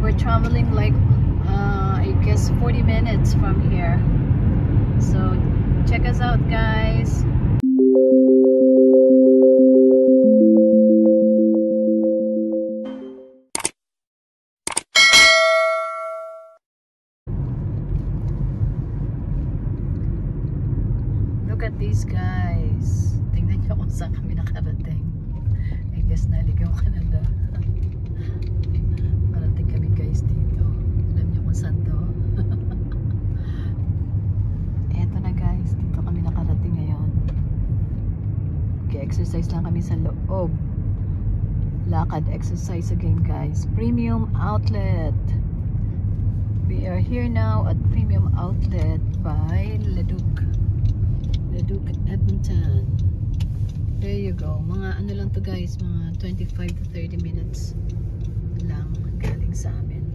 we're traveling like, uh, I guess, 40 minutes from here. So, check us out, guys. Look at these guys. Tingnan niyo kung saan kami nakarating. I guess naligaw Canada. Parating Okay, exercise lang kami sa loob. Lakad exercise again guys. Premium Outlet. We are here now at Premium Outlet by Leduc. Leduc Edmonton. There you go. Mga ano lang to guys, mga 25 to 30 minutes lang galing sa amin.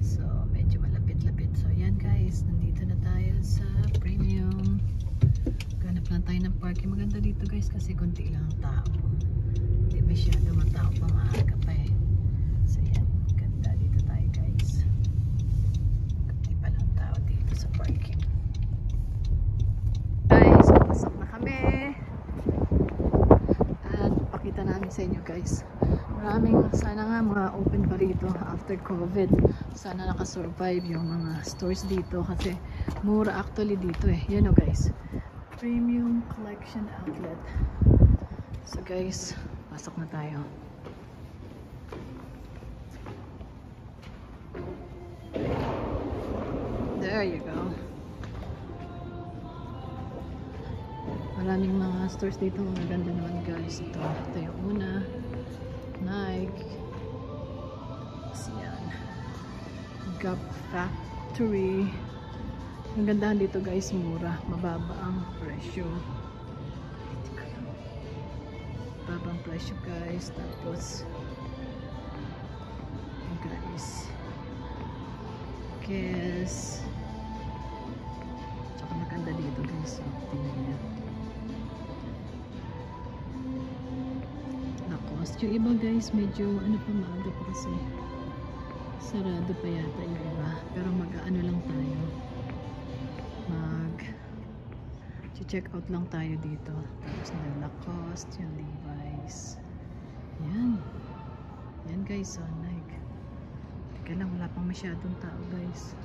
So, medyo malapit-lapit. So, yan guys, nandito na tayo sa premium. Ganap lang tayo ng parking. Maganda dito guys kasi konti lang ang tao. Hindi masyado matao pa maaga pa eh. So, yan. Ganda dito tayo guys. Konti pa lang tao dito sa parking. Guys, pasok na kami. At pakita namin sa inyo guys. Maraming, sana nga mga open pa rito after COVID. Sana nakasurvive yung mga stores dito kasi mura actually dito eh. Yan o guys. Premium Collection Outlet. So guys, pasok na tayo. There you go. Maraming mga stores dito. Mga ganda naman guys. Ito, ito yung una. Nike. Tapos yan. Gap Factory. Ang gandahan dito guys, mura. Mababa ang presyo. Mababa ang presyo guys. Tapos, guys. Guess. Tsaka maganda dito guys. So, tingnan niyo. Lacoste. Yung iba guys, medyo ano pa maaga pa kasi. Sarado pa yata yung iba. Pero mag-ano lang tayo. Check out lang tayo dito. Tapos na Lacoste, yung Levi's. Yan. Yan guys, so Nike. Teka lang, wala pang masyadong tao guys.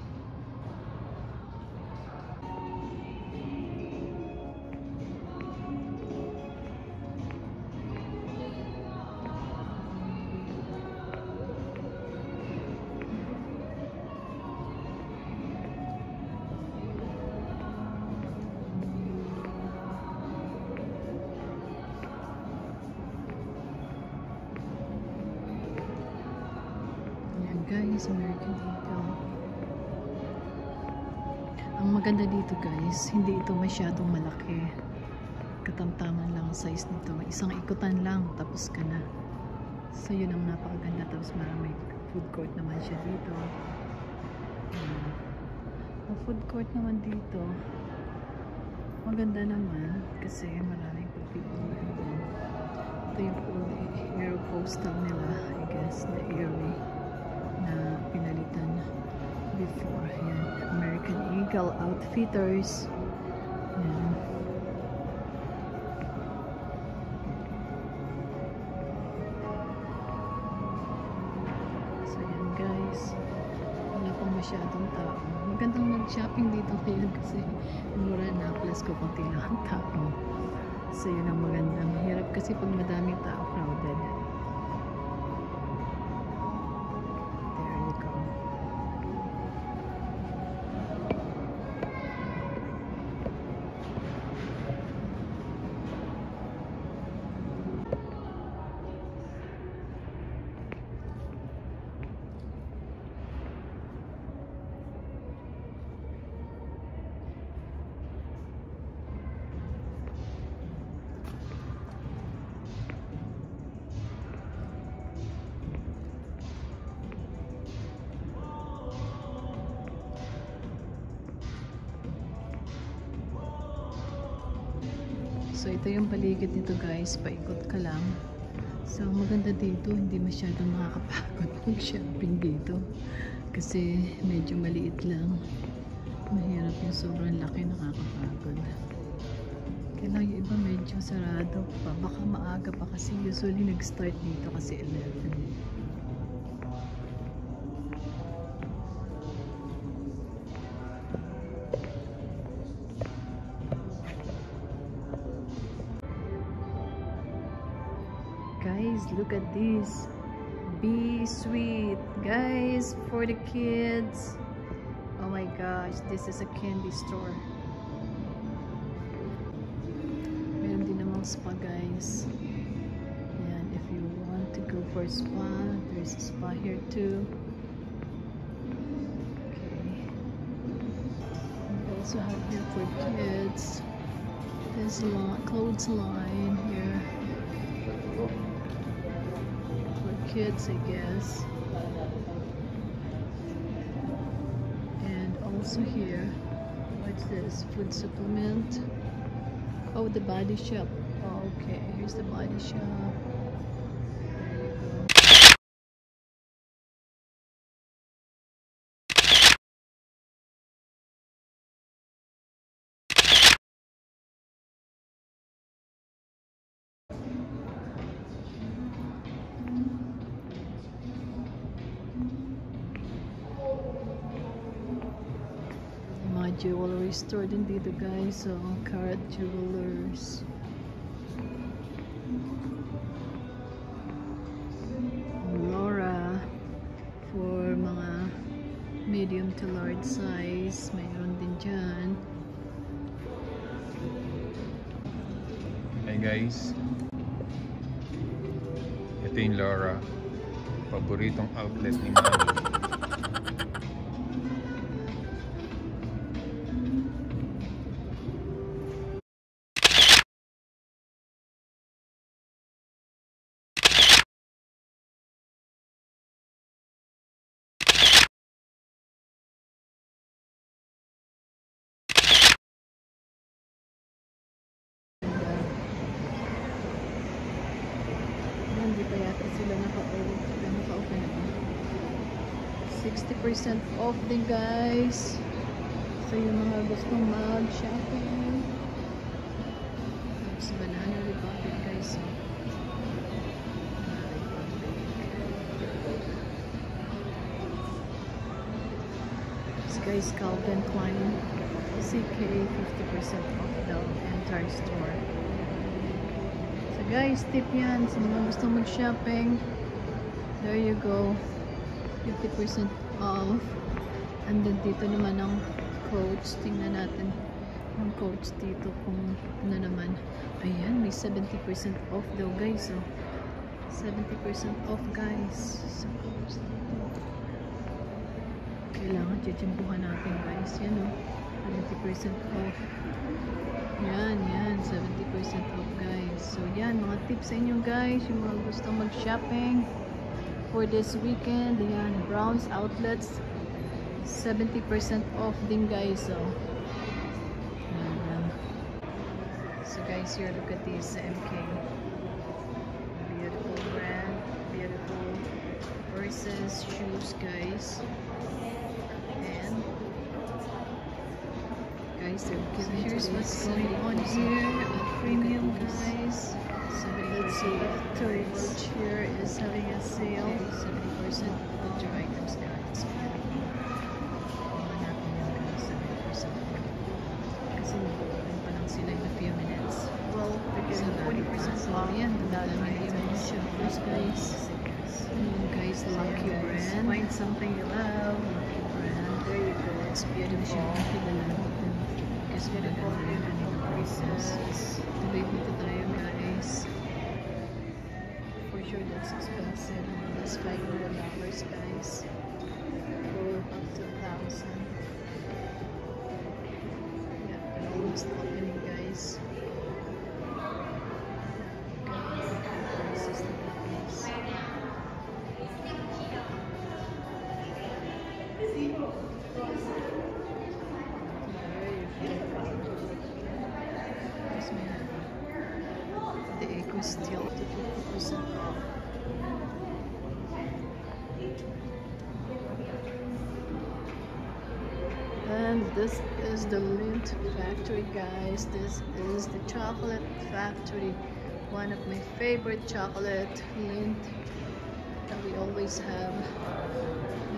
Guys, American Eagle. Ang maganda dito guys, hindi ito masyadong malaki. Katamtaman lang ang size nito. Isang ikutan lang, tapos ka na. So yun ang napakaganda. Tapos marami food court naman siya dito. Ayan. Ang food court naman dito, maganda naman kasi maraming pagpipilian. Ito yung Aeropostal nila, I guess, the Airway na pinalitan before. Yan. American Eagle Outfitters. Yan. So yan guys. Wala pang masyadong tao. Magandang mag-shopping dito ngayon kasi mura na plus ko konti lang ang tao. So yun ang maganda. Mahirap kasi pag madaming tao crowded. Ito yung paligid nito guys, paikot ka lang. So maganda dito, hindi masyadong nakakapagod mag-shopping dito. Kasi medyo maliit lang. Mahirap yung sobrang laki nakakapagod. Kaya lang yung iba medyo sarado pa. Baka maaga pa kasi usually nag-start dito kasi 11. This. Be sweet. Guys, for the kids. Oh my gosh, this is a candy store. Spa, guys. Ayan, if you want to go for spa, there's a spa here too. Okay. We also have here for kids. There's a lot, clothes line kids, I guess. And also here, what's this? Food supplement. Oh, the body shop. Okay, here's the body shop. Jewelry store din dito guys. So, Karat Jewelers. Laura for mga medium to large size. Mayroon din dyan. Hi guys. Ito yung Laura. Paboritong outlet ni Mami. 60% off din guys. So yung mga gustong mag-shopping. Sa Banana Republic guys. This guys Calvin Klein. CK 50% off the entire store. So guys, tip yan sa mga gusto mag-shopping. There you go. 50% off. And then dito naman ang coach. Tingnan natin ang coach dito kung ano naman. Ayan, may 70% off daw guys. So, 70% off guys. Sa coach dito. Kailangan chichimpuhan natin guys. Yan o. 70% off. Yan, yan. 70% off guys. So yan, mga tips sa inyo guys. Yung mga gusto mag-shopping for this weekend. Yan, Browns Outlets. 70% off din guys. So. So guys, here look at this MK. Beautiful brand. Beautiful purses, shoes guys. And guys, they're giving here's what's going on here at Premium, guys. Let's see, Curry Roach here is having a sale. 70% of the dry comes down at 70 Kasi meron pa lang sila in a few minutes. Well, so, 40% off. Yan, dadami na yung guys. Ayun, guys, brand. Find something you love. Lucky brand. There you go. It's beautiful. Kasi magaganda this. For sure that's expensive. This five hundred dollars, dollars guys. For up to a thousand. Yeah, we're almost happening, guys. This is the. Thank you. Still 50% off. And this is the Lint Factory, guys. This is the chocolate factory. One of my favorite chocolate, Lint. That we always have.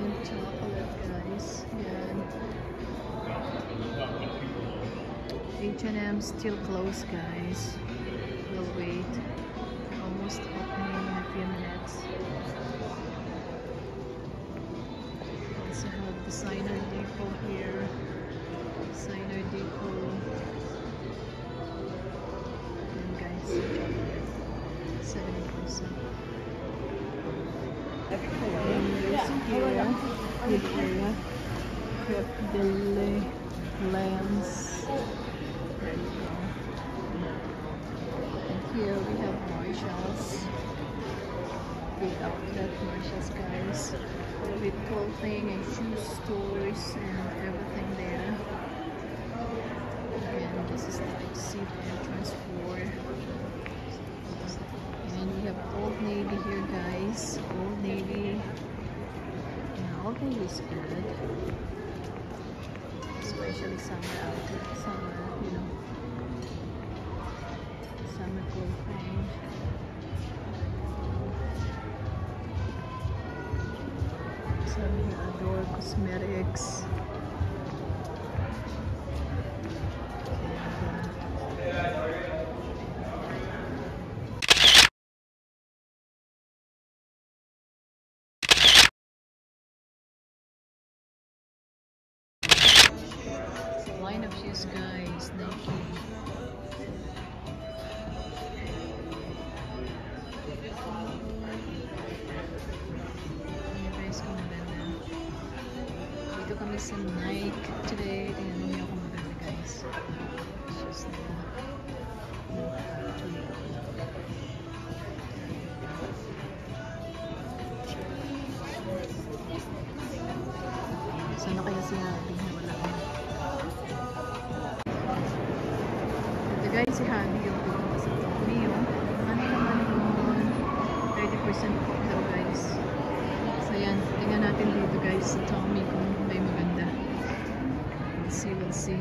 Lint chocolate, guys. Yan. H&M still closed, guys. Wait. Almost opening in a few minutes. Also have the Signer Depot here. Signer Depot. And guys, seventy percent. And there's here. Crep Dele Lambs. There you go. And here we have Marshalls. Big outlet Marshalls, guys. With clothing and shoe stores and everything there. And this is the exit entrance for. And we have Old Navy here, guys. Old Navy. Yeah, Old Navy is good. Especially summer outlet, summer, you know, summer clothing. So here, Adore Cosmetics. Line of shoes, guys. Nike. Guys, kung maganda. Dito kami sa Nike today. Tingnan niyo kung maganda guys. Shoes nila. Sana kaya si Happy na wala ko. Ito guys, si Happy yung pupunta sa daw guys. So yan, tingnan natin dito guys sa Tommy kung may maganda. Let's see, let's see.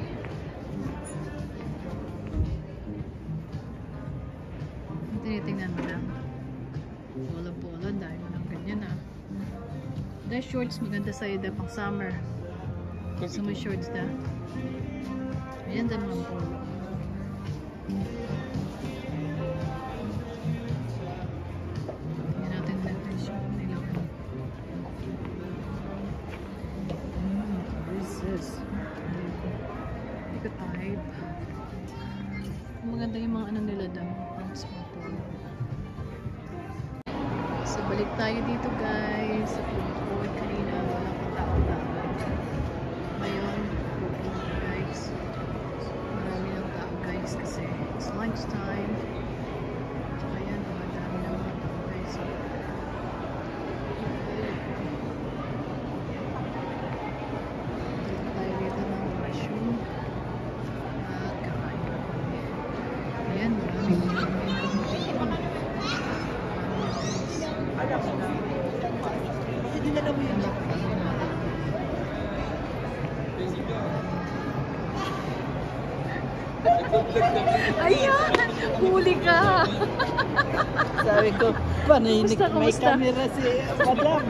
Tinitingnan mo lang. Polo-polo, dahil mo ng ganyan ah. The shorts maganda sa'yo da pang summer. Gusto mo shorts da? Ayan da mga polo. Tayo dito guys. Sa court. Kanina, wala pang tao-tao. Ngayon, guys. Marami ng tao guys kasi it's lunch time. Tsaka yan, madami ng mga tao guys. Dito tayo dito ng mushroom. At kakain ka kami. Ayan, maraming marami ng mushroom. Ayan! Huli ka! Sabi ko, panahinig Kumusta, may camera si Madam.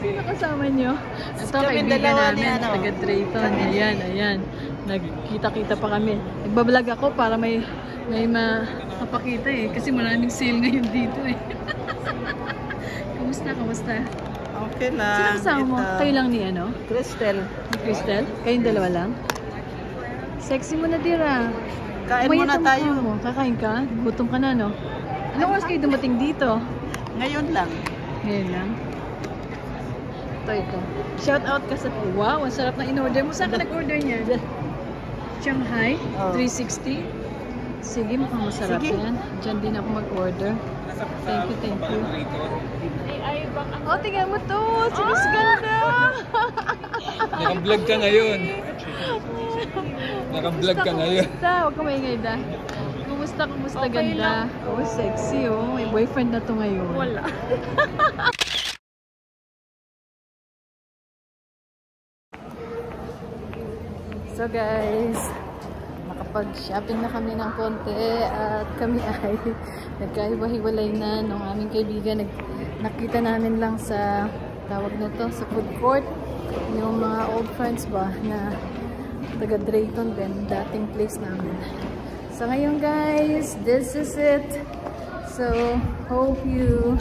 Sino kasama nyo? Ito, Kami kaibigan dalawa ni namin, ano. taga Drayton. Ayan, ayan. Nagkita-kita pa kami. Nagbablog ako para may may mapakita eh. Kasi maraming sale ngayon dito eh. kamusta, kamusta? Okay lang. Sino kasama mo? Kayo lang ni ano? Crystal, Ni Crystal? Kayong dalawa lang? Sexy mo na, Dira. Kain Umayat muna tayo. Mo. Kakain ka? Gutom ka na, no? Anong oras kayo dumating dito? Ngayon lang. Ngayon lang. Ito, ito. Shout out ka sa... Wow, ang sarap na in-order mo. Saan ka nag-order niya? Shanghai? Oh. 360? Sige, mukhang masarap Sige. yan. Diyan din ako mag-order. Thank you, thank you. Oh, tingnan mo to! Si Miss Ganda! Naka-vlog ka ngayon. Naka-vlog ka ngayon. Kumusta? Huwag ka maingay da. Kumusta Kumusta, Okay ganda? lang Oh, sexy oh. May boyfriend na to ngayon. Wala. So guys, nakapag-shopping na kami ng konti at kami ay nagkaiwa-hiwalay na nung aming kaibigan. Nag nakita namin lang sa tawag na to, sa food court. Yung mga old friends ba na taga Drayton din, dating place namin. So ngayon guys, this is it. So, hope you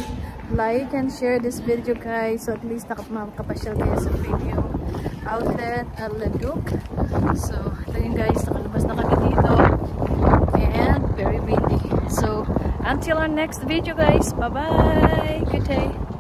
like and share this video guys. So at least nakapamapasyal kayo sa premium outlet at Leduc. So, ito yun guys, nakalabas na kami dito. And very windy. So, until our next video guys. Bye-bye! Good day!